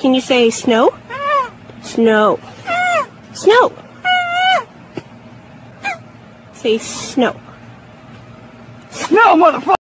Can you say snow? Snow. Snow. Say snow. Snow, motherfucker!